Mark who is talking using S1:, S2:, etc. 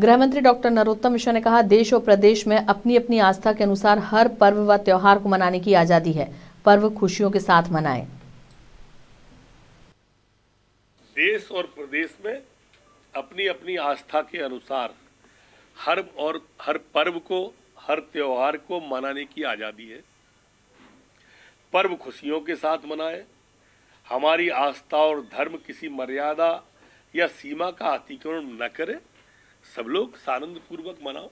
S1: गृह मंत्री डॉक्टर नरोत्तम मिश्रा ने कहा, देश और प्रदेश में अपनी अपनी आस्था के अनुसार हर पर्व व त्योहार को मनाने की आज़ादी है। पर्व खुशियों के साथ मनाएँ।
S2: देश और प्रदेश में अपनी अपनी आस्था के अनुसार हर और हर पर्व को, हर त्योहार को मनाने की आज़ादी है। पर्व खुशियों के साथ मनाएँ। हमारी आस्था और धर्म किसी मर्यादा या सीमा का अतिक्रमण न करे। सब लोग सानंद पूर्वक मनाओ।